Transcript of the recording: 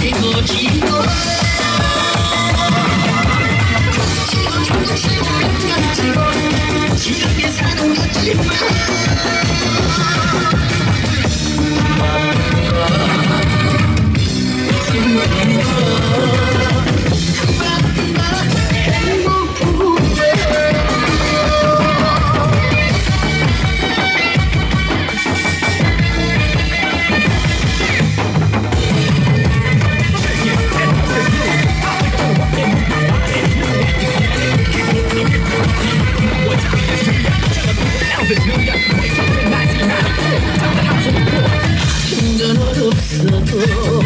てこちん我此刻。